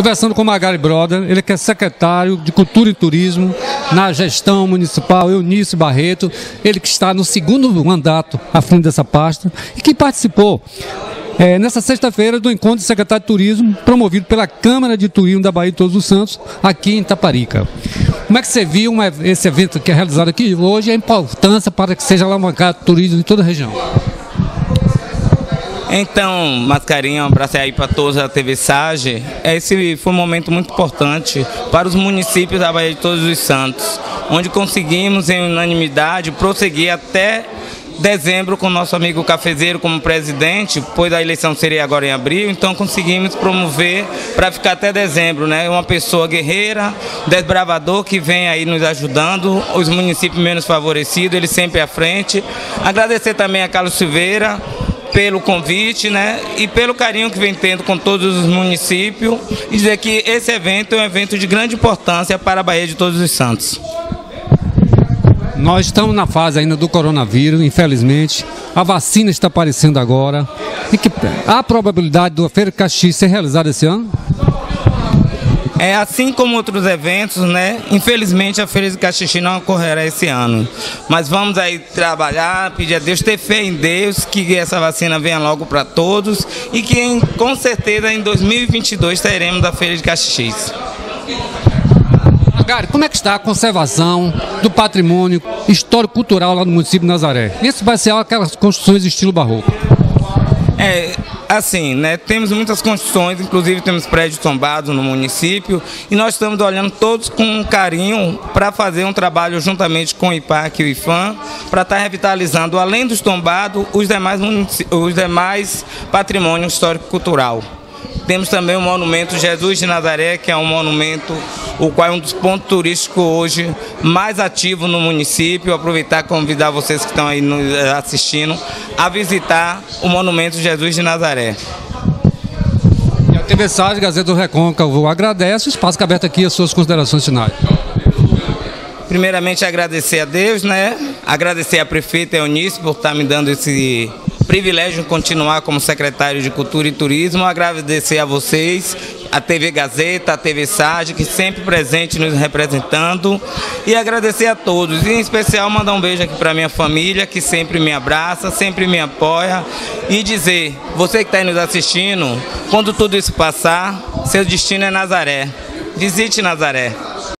conversando com o Magari Broder, ele que é secretário de Cultura e Turismo na gestão municipal Eunice Barreto, ele que está no segundo mandato à frente dessa pasta e que participou é, nessa sexta-feira do encontro de secretário de Turismo promovido pela Câmara de Turismo da Bahia de Todos os Santos, aqui em Taparica. Como é que você viu esse evento que é realizado aqui hoje e a importância para que seja alavancado turismo em toda a região? Então, Mascarinha, um abraço aí para todos da TV Sage. Esse foi um momento muito importante para os municípios da Bahia de Todos os Santos, onde conseguimos, em unanimidade, prosseguir até dezembro com nosso amigo Cafezeiro como presidente, pois a eleição seria agora em abril, então conseguimos promover para ficar até dezembro, né? Uma pessoa guerreira, desbravador que vem aí nos ajudando, os municípios menos favorecidos, ele sempre à frente. Agradecer também a Carlos Silveira, pelo convite, né, e pelo carinho que vem tendo com todos os municípios e dizer que esse evento é um evento de grande importância para a Bahia de Todos os Santos. Nós estamos na fase ainda do coronavírus, infelizmente. A vacina está aparecendo agora. E que a probabilidade do Feira Caxi ser realizada esse ano? É assim como outros eventos, né? Infelizmente a Feira de Caxixi não ocorrerá esse ano. Mas vamos aí trabalhar, pedir a Deus, ter fé em Deus, que essa vacina venha logo para todos e que com certeza em 2022 teremos a Feira de Caxixi. Gary, como é que está a conservação do patrimônio histórico-cultural lá no município de Nazaré? Isso vai ser aquelas construções de estilo barroco. É, assim, né? Temos muitas construções, inclusive temos prédios tombados no município e nós estamos olhando todos com carinho para fazer um trabalho juntamente com o IPAC e o IFAM para estar tá revitalizando, além dos tombados, os demais, os demais patrimônio histórico-cultural. Temos também o monumento Jesus de Nazaré, que é um monumento, o qual é um dos pontos turísticos hoje mais ativos no município. Aproveitar e convidar vocês que estão aí eh, assistindo a visitar o monumento Jesus de Nazaré. E a TV Gazeta do Recôncavo, agradece o espaço que é aberto aqui, as suas considerações finais. Primeiramente agradecer a Deus, né? Agradecer a prefeita Eunice por estar me dando esse privilégio continuar como secretário de Cultura e Turismo. Agradecer a vocês, a TV Gazeta, a TV Sage, que sempre presente nos representando. E agradecer a todos. E em especial mandar um beijo aqui para minha família, que sempre me abraça, sempre me apoia. E dizer, você que está aí nos assistindo, quando tudo isso passar, seu destino é Nazaré. Visite Nazaré.